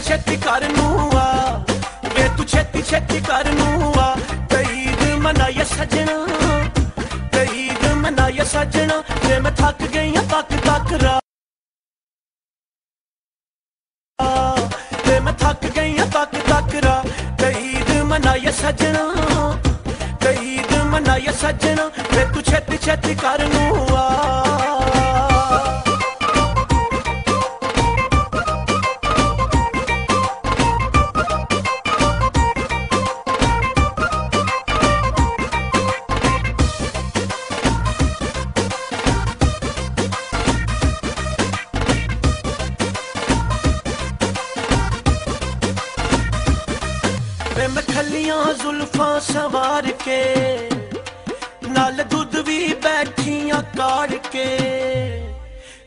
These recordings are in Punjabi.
ਛੇਤੀ ਕਰ ਨੂੰ ਆ ਵੇ ਤੂੰ ਛੇਤੀ ਛੇਤੀ ਕਰ ਨੂੰ ਆ ਤਈਦ ਮਨਾਇਆ ਸਜਣਾ ਤਈਦ ਮਨਾਇਆ ਸਜਣਾ। ਵੇ ਮੈਂ ਥੱਕ ਗਈ ਆ, ਤੱਕ ਤੱਕ ਰਾ ਵੇ ਮੈਂ ਥੱਕ ਗਈ ਆ, ਤੱਕ ਤੱਕ ਰਾ। ਤਈਦ ਮਨਾਇਆ ਸਜਣਾ ਤਈਦ ਮਨਾਇਆ ਸਜਣਾ। ਵੇ ਤੂੰ ਛੇਤੀ ਛੇਤੀ ਕਰ ਨੂੰ ਆ ਵੇ ਮਖਲੀਆਂ ਜ਼ੁਲਫਾਂ ਸਵਾਰ ਕੇ, ਨਾਲ ਦੁੱਧ ਵੀ ਬੈਠੀਆਂ ਕਾੜ ਕੇ।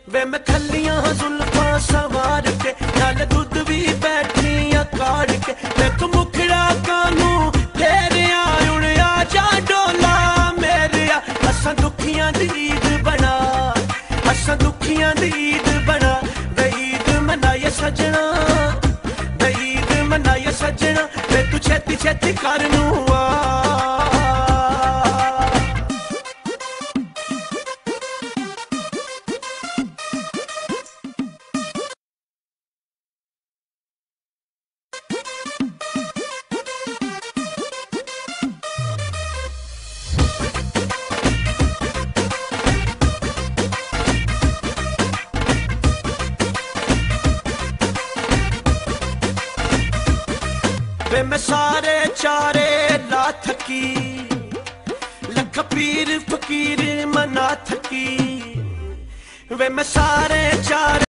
ਵੇ ਮਖਲੀਆਂ ਜ਼ੁਲਫਾਂ ਸਵਾਰ ਕੇ, ਨਾਲ ਦੁੱਧ ਵੀ ਬੈਠੀਆਂ ਕਾੜ ਕੇ। ਵੇਖ ਮੁਖੜਾ ਕਾਨੂੰ ਫੇਰਿਆ, ਉੜਿਆ ਜਾ ਡੋਲਾ ਮੇਰਿਆ। ਅਸਾਂ ਦੁਖੀਆਂ ਦੀ ਈਦ ਬਣਾ, ਅਸਾਂ ਦੁਖੀਆਂ ਦੀ ਈਦ ਬਣਾ। ਛੇਤੀ ਛੇਤੀ ਕਰ ਨੂੰ। ਆ ਵੇ ਮੈਂ ਸਾਰੇ ਚਾਰੇ ਲਾ ਥਕੀ ਲੱਖ ਪੀਰ ਫਕੀਰ ਮਨਾ ਥਕੀ ਵੇ ਮੈਂ ਸਾਰੇ ਚਾਰੇ